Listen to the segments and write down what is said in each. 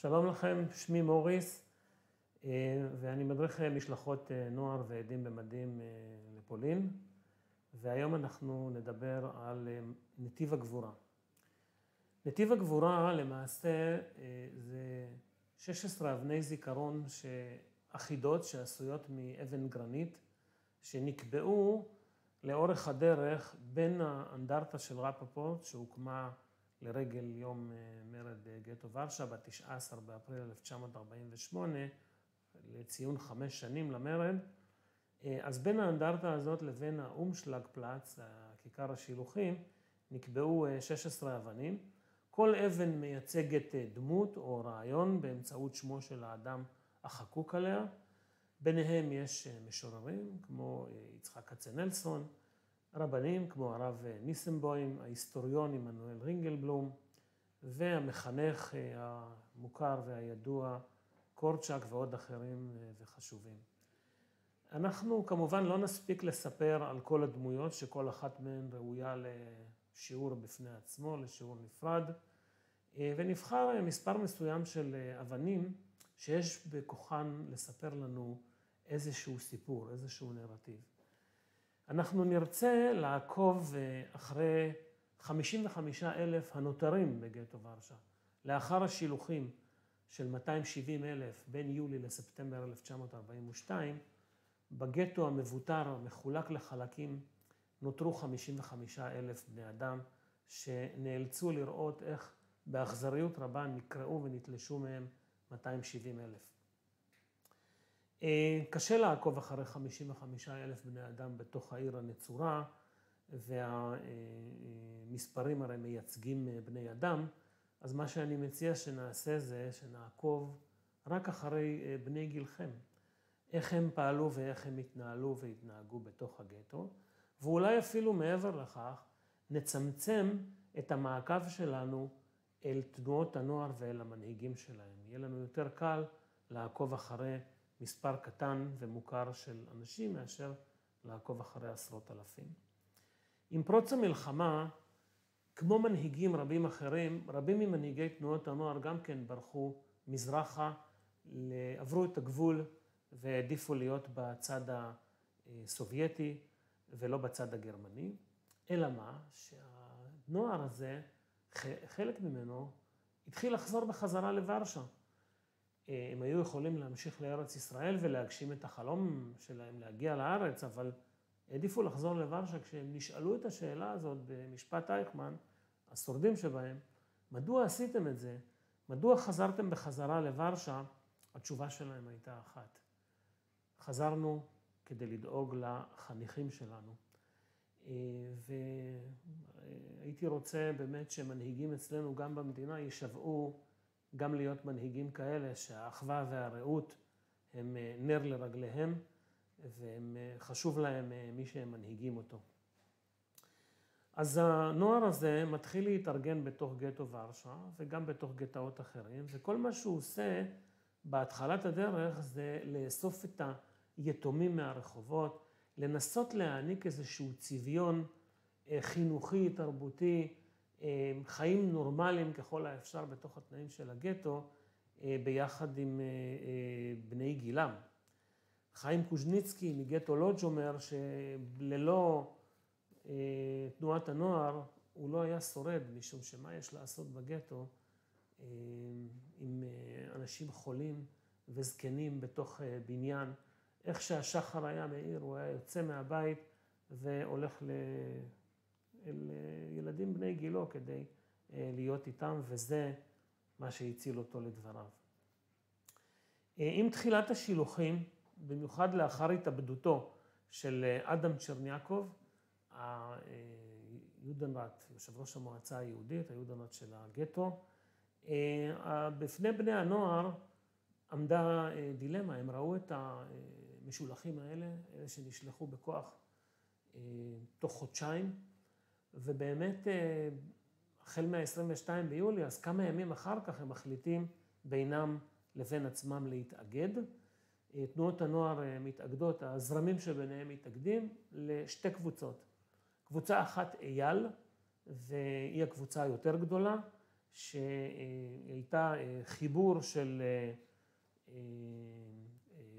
שלום לכם, שמי מוריס, ואני מדריך משלחות נוער ועדים במדים לפולין, והיום אנחנו נדבר על נתיב הגבורה. נתיב הגבורה למעשה זה 16 אבני זיכרון אחידות שעשויות מאבן גרנית, שנקבעו לאורך הדרך בין האנדרטה של רפפורט, שהוקמה לרגל יום מרד גטו ורשה ב-19 באפריל 1948, לציון חמש שנים למרד, אז בין האנדרטה הזאת לבין האומשלג פלאץ, כיכר השילוחים, נקבעו 16 אבנים. כל אבן מייצגת דמות או רעיון באמצעות שמו של האדם החקוק עליה. ביניהם יש משוררים כמו יצחק כצנלסון, רבנים כמו הרב ניסנבוים, ההיסטוריון עמנואל רינגלבלום, והמחנך המוכר והידוע קורצ'אק ועוד אחרים וחשובים. אנחנו כמובן לא נספיק לספר על כל הדמויות, שכל אחת מהן ראויה לשיעור בפני עצמו, לשיעור נפרד, ונבחר מספר מסוים של אבנים שיש בכוחן לספר לנו איזשהו סיפור, איזשהו נרטיב. אנחנו נרצה לעקוב אחרי 55 אלף הנותרים בגטו ורשה, לאחר השילוחים של 270 אלף בין יולי לספטמבר 1942, בגטו המבוטר, המחולק לחלקים, נותרו 55 אלף בני אדם שנאלצו לראות איך באכזריות רבה נקראו ונתלשו מהם 270 אלף. קשה לעקוב אחרי 55 אלף בני אדם בתוך העיר הנצורה, והמספרים הרי מייצגים בני אדם, אז מה שאני מציע שנעשה זה שנעקוב רק אחרי בני גילכם, איך הם פעלו ואיך הם התנהלו והתנהגו בתוך הגטו, ואולי אפילו מעבר לכך, נצמצם את המעקב שלנו אל תנועות הנוער ואל המנהיגים שלהם. יהיה לנו יותר קל לעקוב אחרי מספר קטן ומוכר של אנשים מאשר לעקוב אחרי עשרות אלפים. עם פרוץ המלחמה, כמו מנהיגים רבים אחרים, רבים ממנהיגי תנועות הנוער גם כן ברחו מזרחה, עברו את הגבול והעדיפו להיות בצד הסובייטי ולא בצד הגרמני. אלא מה? שהנוער הזה, חלק ממנו, התחיל לחזור בחזרה לוורשה. הם היו יכולים להמשיך לארץ ישראל ולהגשים את החלום שלהם להגיע לארץ, אבל העדיפו לחזור לוורשה כשהם נשאלו את השאלה הזאת במשפט אייכמן, השורדים שבהם, מדוע עשיתם את זה? מדוע חזרתם בחזרה לוורשה? התשובה שלהם הייתה אחת. חזרנו כדי לדאוג לחניכים שלנו. והייתי רוצה באמת שמנהיגים אצלנו גם במדינה יישבעו גם להיות מנהיגים כאלה שהאחווה והרעות הם נר לרגליהם וחשוב להם מי שהם מנהיגים אותו. אז הנוער הזה מתחיל להתארגן בתוך גטו ורשה וגם בתוך גטאות אחרים, וכל מה שהוא עושה בהתחלת הדרך זה לאסוף את היתומים מהרחובות, לנסות להעניק איזשהו צביון חינוכי, תרבותי, חיים נורמליים ככל האפשר בתוך התנאים של הגטו, ביחד עם בני גילם. חיים קוז'ניצקי מגטו לודג' אומר שללא תנועת הנוער הוא לא היה שורד, משום שמה יש לעשות בגטו עם אנשים חולים וזקנים בתוך בניין. איך שהשחר היה מאיר, הוא היה יוצא מהבית והולך אל ילדים בני גילו כדי להיות איתם, וזה מה שהציל אותו לדבריו. עם תחילת השילוחים, במיוחד לאחר התאבדותו של אדם צ'רניאקוב, היודנראט, יושב ראש המועצה היהודית, היודנראט של הגטו, בפני בני הנוער עמדה דילמה, הם ראו את המשולחים האלה, אלה שנשלחו בכוח תוך חודשיים, ובאמת החל מה-22 ביולי, אז כמה ימים אחר כך הם מחליטים בינם לבין עצמם להתאגד. תנועות הנוער מתאגדות, הזרמים שביניהם מתאגדים לשתי קבוצות. קבוצה אחת אייל, והיא הקבוצה היותר גדולה, שהייתה חיבור של,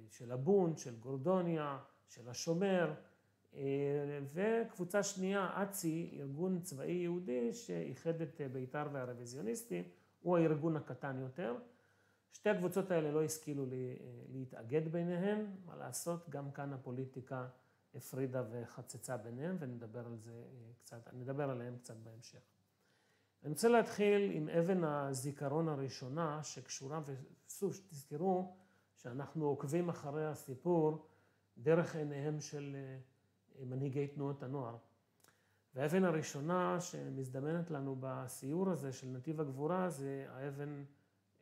של הבונד, של גורדוניה, של השומר, וקבוצה שנייה, אצ"י, ארגון צבאי יהודי שאיחד את בית"ר והרוויזיוניסטים, הוא הארגון הקטן יותר. שתי הקבוצות האלה לא השכילו להתאגד ביניהן, מה לעשות, גם כאן הפוליטיקה הפרידה וחצצה ביניהם, ונדבר על זה קצת, נדבר עליהם קצת בהמשך. אני רוצה להתחיל עם אבן הזיכרון הראשונה שקשורה, וסוף, תזכרו שאנחנו עוקבים אחרי הסיפור דרך עיניהם של מנהיגי תנועות הנוער. והאבן הראשונה שמזדמנת לנו בסיור הזה של נתיב הגבורה זה האבן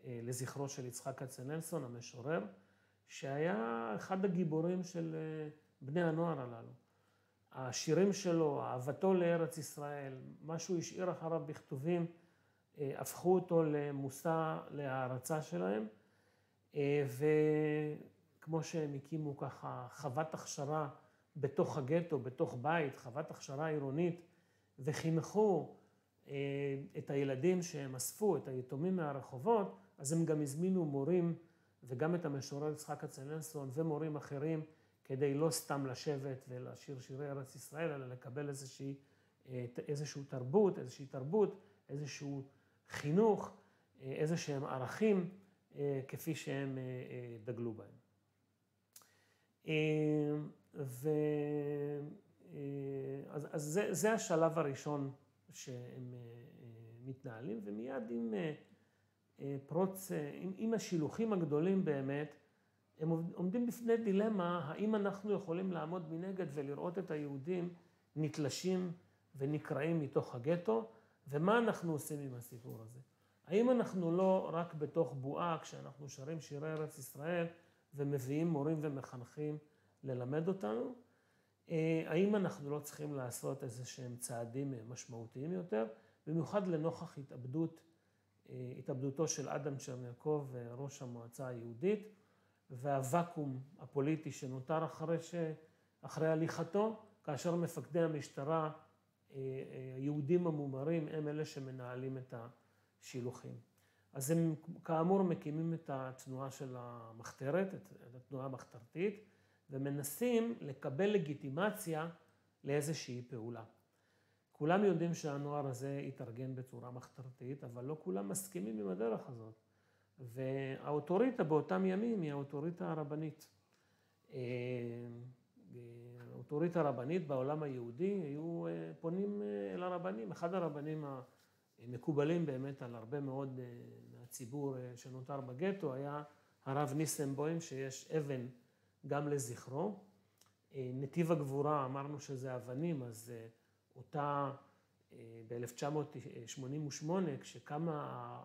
לזכרו של יצחק כצנלסון, המשורר, שהיה אחד הגיבורים של בני הנוער הללו. השירים שלו, אהבתו לארץ ישראל, מה שהוא השאיר אחריו בכתובים, הפכו אותו למושא להערצה שלהם. וכמו שהם הקימו ככה חוות הכשרה בתוך הגטו, בתוך בית, חוות הכשרה עירונית, וחינכו את הילדים שהם אספו, את היתומים מהרחובות, אז הם גם הזמינו מורים, וגם את המשורר יצחק כצנלסון ומורים אחרים, כדי לא סתם לשבת ולשיר שירי ארץ ישראל, אלא לקבל איזושהי, איזושהי תרבות, איזושהי תרבות, איזשהו חינוך, איזה שהם ערכים, כפי שהם דגלו בהם. ו... אז, אז זה, זה השלב הראשון שהם מתנהלים, ומיד עם פרוץ, עם, עם השילוחים הגדולים באמת, הם עומדים בפני דילמה, האם אנחנו יכולים לעמוד מנגד ולראות את היהודים נתלשים ונקרעים מתוך הגטו, ומה אנחנו עושים עם הסיפור הזה? האם אנחנו לא רק בתוך בועה, כשאנחנו שרים שירי ארץ ישראל ומביאים מורים ומחנכים ללמד אותנו, האם אנחנו לא צריכים לעשות איזה שהם צעדים משמעותיים יותר, במיוחד לנוכח התאבדות, התאבדותו של אדם צ'רניאקוב, ראש המועצה היהודית, והוואקום הפוליטי שנותר אחרי, ש... אחרי הליכתו, כאשר מפקדי המשטרה, היהודים המומרים, הם אלה שמנהלים את השילוחים. אז הם כאמור מקימים את התנועה של המחתרת, את התנועה המחתרתית, ומנסים לקבל לגיטימציה לאיזושהי פעולה. כולם יודעים שהנוער הזה יתארגן בצורה מחתרתית, אבל לא כולם מסכימים עם הדרך הזאת. והאוטוריטה באותם ימים היא האוטוריטה הרבנית. האוטוריטה הרבנית בעולם היהודי היו פונים אל הרבנים. אחד הרבנים המקובלים באמת על הרבה מאוד מהציבור שנותר בגטו היה הרב ניסנבוים, שיש אבן גם לזכרו. נתיב הגבורה, אמרנו שזה אבנים, אז אותה ב-1988, כשקמה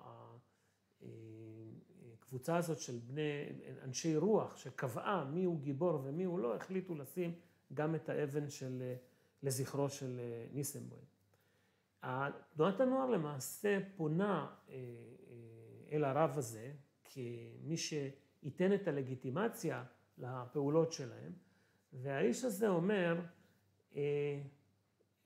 הקבוצה הזאת של בני, אנשי רוח, שקבעה מי הוא גיבור ומי הוא לא, החליטו לשים גם את האבן של, לזכרו של ניסנבוים. תנועת הנוער למעשה פונה אל הרב הזה, כמי שייתן את הלגיטימציה לפעולות שלהם, והאיש הזה אומר,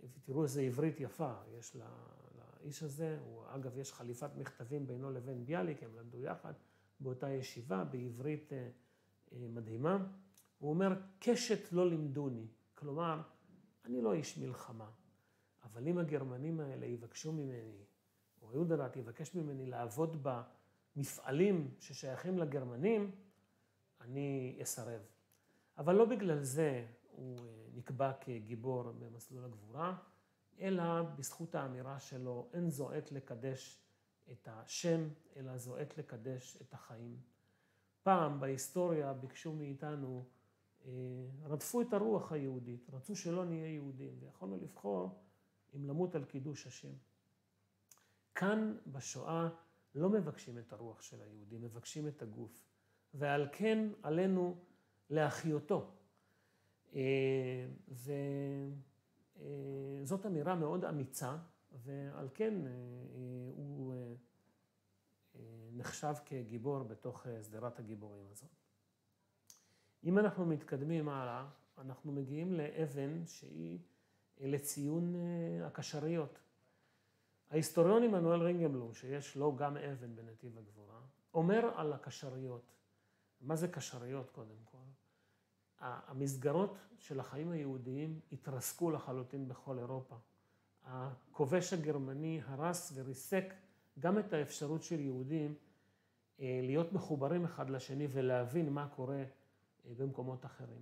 ותראו איזה עברית יפה יש לאיש הזה, הוא, אגב, יש חליפת מכתבים בינו לבין ביאליק, הם למדו יחד באותה ישיבה, בעברית מדהימה. הוא אומר, קשת לא לימדוני, כלומר, אני לא איש מלחמה, אבל אם הגרמנים האלה יבקשו ממני, או אהוד אדרת יבקש ממני לעבוד במפעלים ששייכים לגרמנים, אני אסרב. אבל לא בגלל זה הוא נקבע כגיבור במסלול הגבורה, אלא בזכות האמירה שלו, אין זו עת לקדש את השם, אלא זו עת לקדש את החיים. פעם בהיסטוריה ביקשו מאיתנו, רדפו את הרוח היהודית, רצו שלא נהיה יהודים, ויכולנו לבחור אם למות על קידוש השם. כאן בשואה לא מבקשים את הרוח של היהודים, מבקשים את הגוף. ועל כן עלינו להחיותו. וזאת אמירה מאוד אמיצה, ועל כן הוא נחשב כגיבור בתוך שדרת הגיבורים הזאת. אם אנחנו מתקדמים הלאה, אנחנו מגיעים לאבן שהיא לציון הקשריות. ההיסטוריון עמנואל רינגנבלום, שיש לו גם אבן בנתיב הגבורה, אומר על הקשריות. מה זה קשריות קודם כל? המסגרות של החיים היהודיים התרסקו לחלוטין בכל אירופה. הכובש הגרמני הרס וריסק גם את האפשרות של יהודים אה, להיות מחוברים אחד לשני ולהבין מה קורה אה, במקומות אחרים.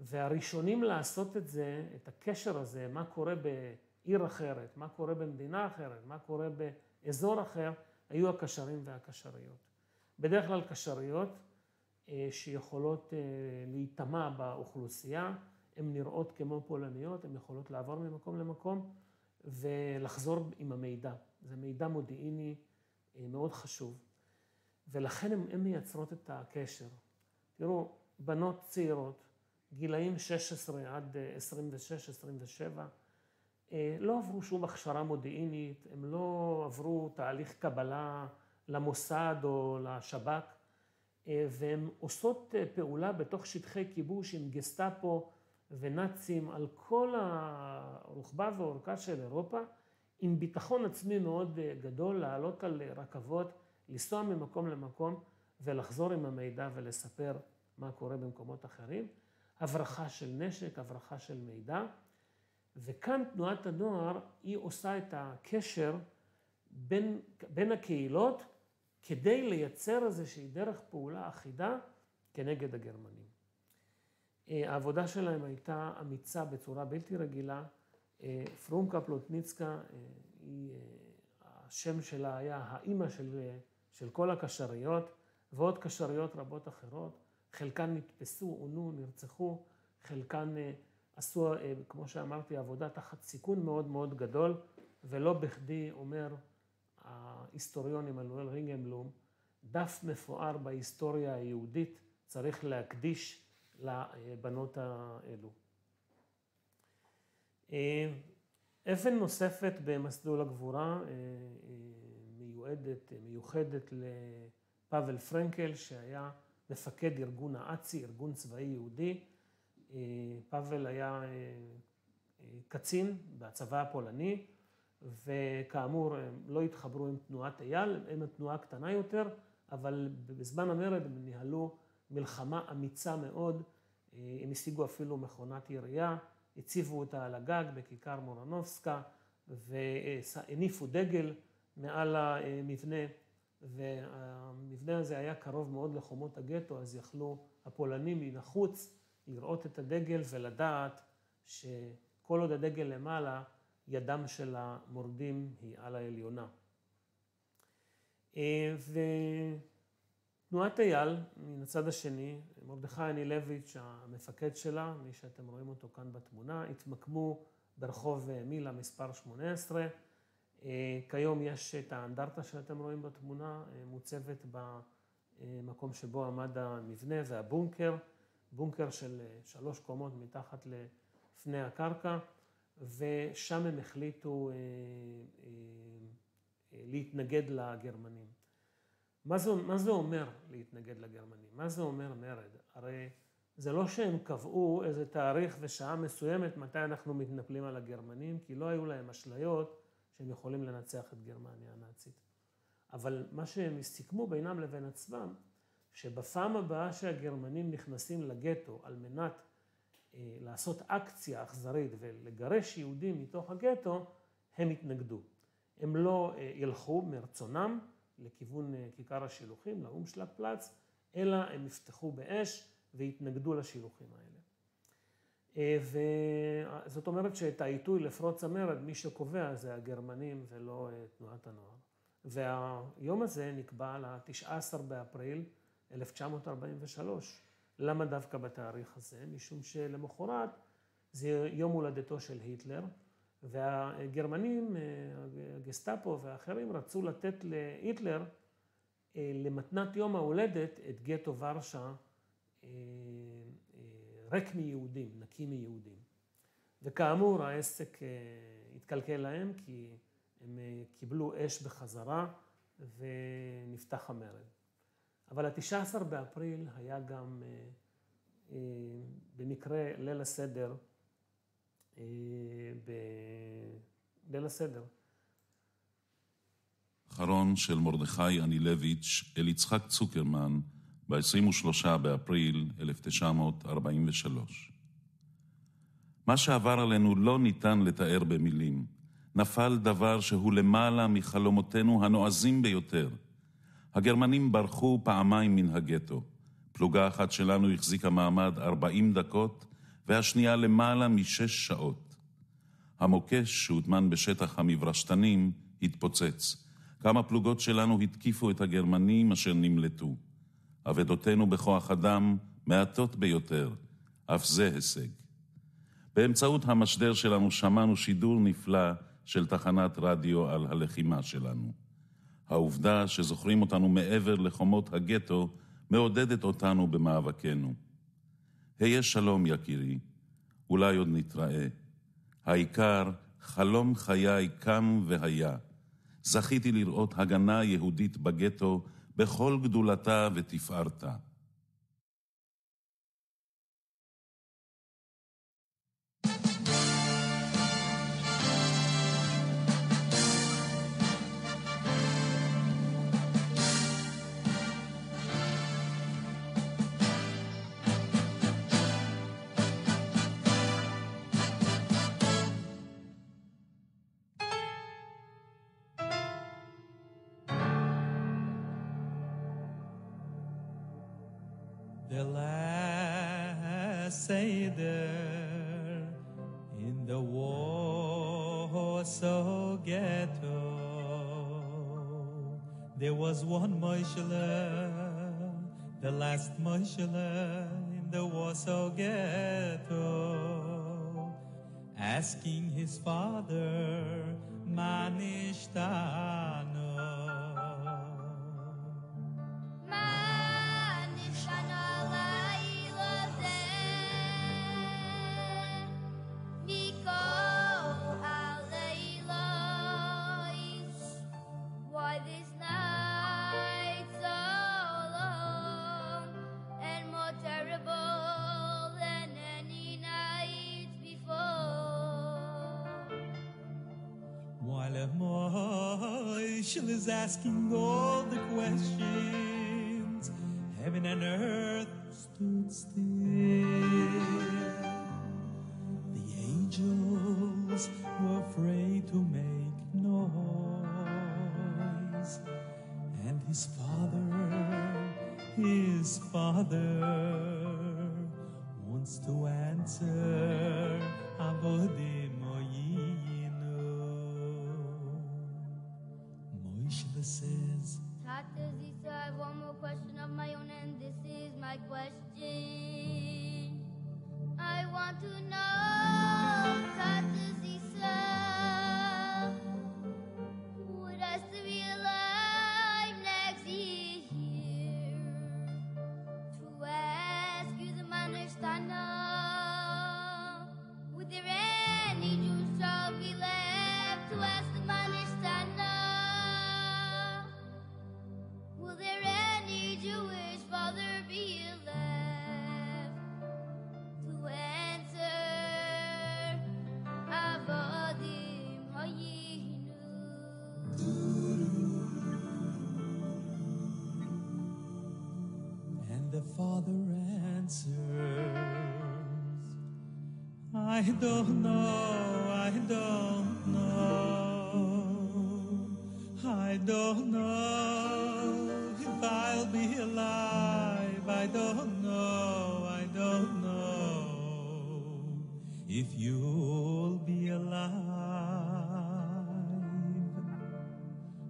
והראשונים לעשות את זה, את הקשר הזה, מה קורה בעיר אחרת, מה קורה במדינה אחרת, מה קורה באזור אחר, היו הקשרים והקשריות. בדרך כלל קשריות שיכולות להיטמע באוכלוסייה, הן נראות כמו פולניות, הן יכולות לעבור ממקום למקום ולחזור עם המידע. זה מידע מודיעיני מאוד חשוב. ולכן הן מייצרות את הקשר. תראו, בנות צעירות, גילאים 16 עד 26, 27, אה, לא עברו שום הכשרה מודיעינית, הם לא עברו תהליך קבלה למוסד או לשב"כ, אה, והן עושות אה, פעולה בתוך שטחי כיבוש עם גסטאפו ונאצים על כל הרוחבה והאורכה של אירופה, עם ביטחון עצמי מאוד גדול, לעלות על רכבות לנסוע ממקום למקום ולחזור עם המידע ולספר מה קורה במקומות אחרים. הברחה של נשק, הברחה של מידע. וכאן תנועת הנוער, היא עושה את הקשר בין, בין הקהילות כדי לייצר איזושהי דרך פעולה אחידה כנגד הגרמנים. אה, העבודה שלהם הייתה אמיצה בצורה בלתי רגילה. אה, פרומקה פלוטניצקה, אה, היא, השם שלה היה האימא של של כל הקשריות ועוד קשריות רבות אחרות. חלקן נתפסו, עונו, נרצחו, חלקן עשו, כמו שאמרתי, עבודה תחת סיכון מאוד מאוד גדול, ולא בכדי אומר ההיסטוריון עמנואל רינגנבלום, דף מפואר בהיסטוריה היהודית צריך להקדיש לבנות האלו. אה, אבן נוספת במסלול הגבורה מיועדת, מיוחדת לפאבל פרנקל, שהיה מפקד ארגון האצ"י, ארגון צבאי יהודי. אה, פאבל היה אה, אה, קצין בצבא הפולני, וכאמור, הם לא התחברו עם תנועת אייל, הם התנועה קטנה יותר, אבל בזמן המרד הם ניהלו מלחמה אמיצה מאוד, הם השיגו אפילו מכונת ירייה, הציבו אותה על הגג בכיכר מורנובסקה והניפו דגל מעל המבנה, והמבנה הזה היה קרוב מאוד לחומות הגטו, אז יכלו הפולנים מן החוץ לראות את הדגל ולדעת שכל עוד הדגל למעלה, ידם של המורדים היא על העליונה. ותנועת אייל, מן הצד השני, מרדכי אנילביץ', המפקד שלה, מי שאתם רואים אותו כאן בתמונה, התמקמו ברחוב מילה מספר 18. אה, כיום יש את האנדרטה שאתם רואים בתמונה, אה, מוצבת במקום שבו עמד המבנה והבונקר, בונקר של אה, שלוש קומות מתחת לפני הקרקע, ושם הם החליטו להתנגד לגרמנים. מה זה, מה זה אומר להתנגד לגרמנים? מה זה אומר מרד? הרי זה לא שהם קבעו איזה תאריך ושעה מסוימת מתי אנחנו מתנפלים על הגרמנים, כי לא היו להם אשליות שהם יכולים לנצח את גרמניה הנאצית. אבל מה שהם סיכמו בינם לבין עצמם, שבפעם הבאה שהגרמנים נכנסים לגטו על מנת אה, לעשות אקציה אכזרית ולגרש יהודים מתוך הגטו, הם יתנגדו. הם לא אה, ילכו מרצונם לכיוון אה, כיכר השילוחים, לאומשלג פלאץ, אלא הם יפתחו באש ויתנגדו לשילוחים האלה. אה, וזאת אומרת שאת העיתוי לפרוץ המרד, מי שקובע זה הגרמנים ולא אה, תנועת הנוער. והיום הזה נקבע ל-19 באפריל 1943. למה דווקא בתאריך הזה? משום שלמחרת זה יום הולדתו של היטלר, והגרמנים, אה, הגסטאפו ואחרים רצו לתת להיטלר למתנת יום ההולדת את גטו ורשה ריק מיהודים, נקי מיהודים. וכאמור, העסק אה, התקלקל להם כי הם אה, קיבלו אש בחזרה ונפתח המרד. אבל ה-19 באפריל היה גם אה, במקרה ליל הסדר, בליל הסדר. אחרון של מרדכי אנילביץ' אל יצחק צוקרמן ב-23 באפריל 1943. מה שעבר עלינו לא ניתן לתאר במילים. נפל דבר שהוא למעלה מחלומותינו הנועזים ביותר. הגרמנים ברחו פעמיים מן הגטו. פלוגה אחת שלנו החזיקה מעמד 40 דקות, והשנייה למעלה משש שעות. המוקש שהוטמן בשטח המברשתנים התפוצץ. כמה פלוגות שלנו התקיפו את הגרמנים אשר נמלטו. אבדותינו בכוח אדם מעטות ביותר, אף זה הישג. באמצעות המשדר שלנו שמענו שידור נפלא של תחנת רדיו על הלחימה שלנו. העובדה שזוכרים אותנו מעבר לחומות הגטו מעודדת אותנו במאבקנו. היה שלום, יקירי, אולי עוד נתראה. העיקר, חלום חיי קם והיה. זכיתי לראות הגנה יהודית בגטו בכל גדולתה ותפארתה. Last Seder in the Warsaw ghetto. There was one Moshele, the last Moshele in the Warsaw ghetto, asking his father, Asking all the questions, heaven and earth stood still. The angels were afraid to make noise, and his father, his father, wants to answer Avodim Oyinu. I don't know, I don't know, I don't know if I'll be alive, I don't know, I don't know if you'll be alive.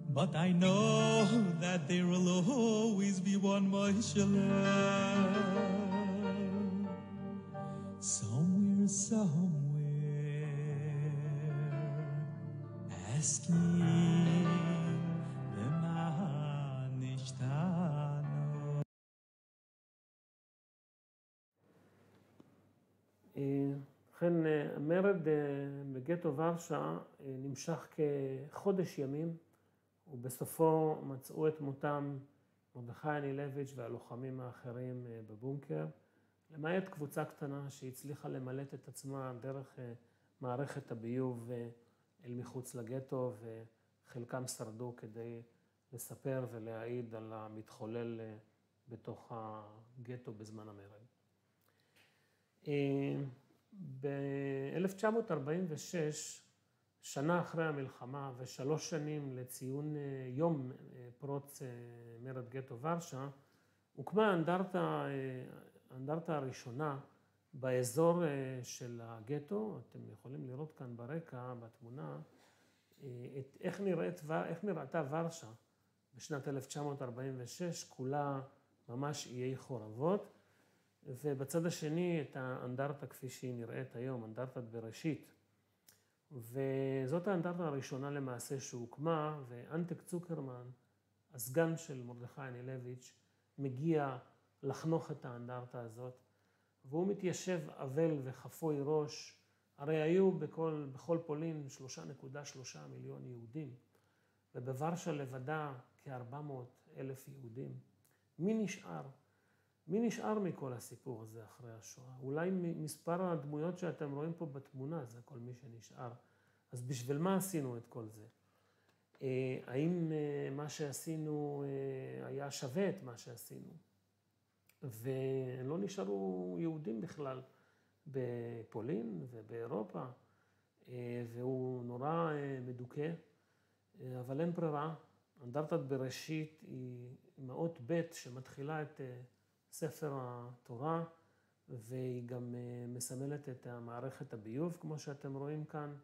But I know that there will always be one Moishelet. Somewhere, somewhere, asking the Manishtano. ובכן, אה, המרד אה, בגטו ורשה אה, נמשך כחודש ימים, ובסופו מצאו את מותם מרדכי אנילביץ' והלוחמים האחרים בבונקר, למעט קבוצה קטנה שהצליחה למלט את עצמה דרך אה, מערכת הביוב אה, אל מחוץ לגטו, חלקם שרדו כדי לספר ולהעיד על המתחולל אה, בתוך הגטו בזמן המרד. ב-1946, שנה אחרי המלחמה ושלוש שנים לציון יום פרוץ מרד גטו ורשה, הוקמה האנדרטה, האנדרטה הראשונה באזור של הגטו, אתם יכולים לראות כאן ברקע, בתמונה, את איך, נראית, איך נראתה ורשה בשנת 1946, כולה ממש איי חורבות, ובצד השני את האנדרטה כפי שהיא נראית היום, אנדרטת בראשית. וזאת האנדרטה הראשונה למעשה שהוקמה, ואנטק צוקרמן, הסגן של מרדכי אנילביץ', מגיע לחנוך את האנדרטה הזאת, והוא מתיישב אבל וחפוי ראש. הרי היו בכל, בכל פולין 3.3 מיליון יהודים, ובוורשה לבדה כ-400 אלף יהודים. מי נשאר? מי נשאר מכל הסיפור הזה אחרי השואה? אולי מספר הדמויות שאתם רואים פה בתמונה, זה כל מי שנשאר. אז בשביל מה עשינו את כל זה? אה, האם אה, מה שעשינו אה, היה שווה את מה שעשינו? ולא נשארו יהודים בכלל בפולין ובאירופה, והוא נורא מדוכא, אבל אין ברירה. אנדרטת בראשית היא מאות ב' שמתחילה את ספר התורה, והיא גם מסמלת את מערכת הביוב, כמו שאתם רואים כאן.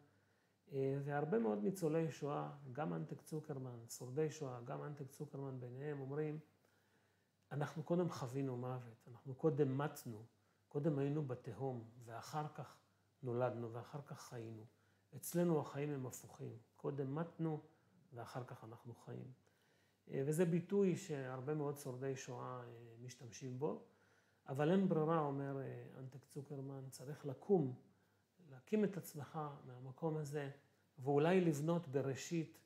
אה, והרבה מאוד ניצולי שואה, גם אנטק צוקרמן, שורדי שואה, גם אנטק צוקרמן ביניהם, אומרים, אנחנו קודם חווינו מוות, אנחנו קודם מתנו, קודם היינו בתהום, ואחר כך נולדנו, ואחר כך חיינו. אצלנו החיים הם הפוכים, קודם מתנו, ואחר כך אנחנו חיים. אה, וזה ביטוי שהרבה מאוד שורדי שואה אה, משתמשים בו, אבל אין ברירה, אומר אנטק צוקרמן, צריך לקום להקים את עצמך מהמקום הזה, ואולי לבנות בראשית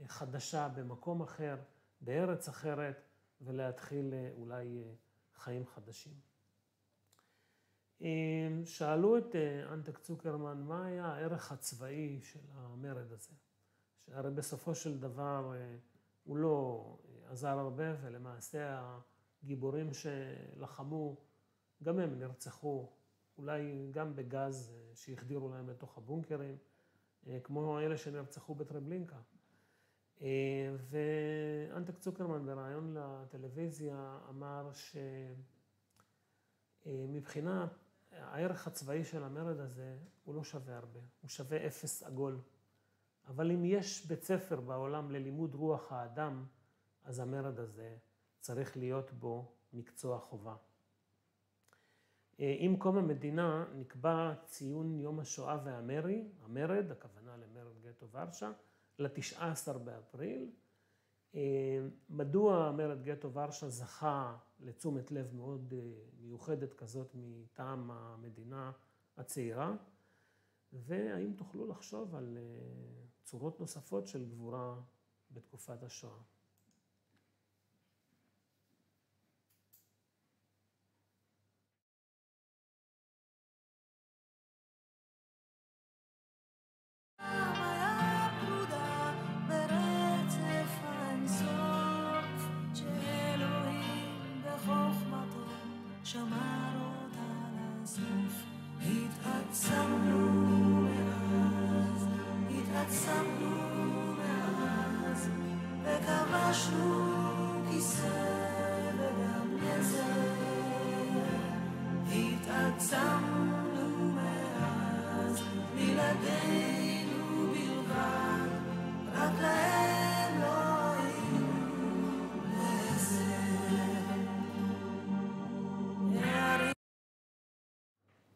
אה, חדשה במקום אחר, בארץ אחרת, ולהתחיל אה, אולי אה, חיים חדשים. שאלו את אנטק צוקרמן מה היה הערך הצבאי של המרד הזה, שהרי בסופו של דבר הוא לא עזר הרבה, ולמעשה הגיבורים שלחמו, גם הם נרצחו אולי גם בגז אה, שהחדירו להם לתוך הבונקרים, אה, כמו אלה שנרצחו בטרבלינקה. אה, ואנטק צוקרמן בריאיון לטלוויזיה אמר שמבחינת הערך הצבאי של המרד הזה, הוא לא שווה הרבה, הוא שווה אפס עגול. אבל אם יש בית ספר בעולם ללימוד רוח האדם, אז המרד הזה צריך להיות בו מקצוע חובה. עם קום המדינה נקבע ציון יום השואה והמרי, המרד, הכוונה למרד גטו ורשה, ל-19 באפריל. אה, מדוע מרד גטו ורשה זכה לתשומת לב מאוד אה, מיוחדת כזאת מטעם המדינה הצעירה, והאם תוכלו לחשוב על אה, צורות נוספות של גבורה בתקופת השואה.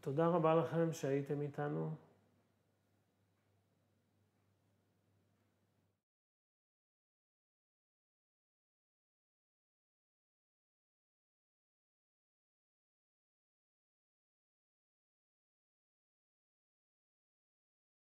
תודה רבה לכם שהייתם איתנו.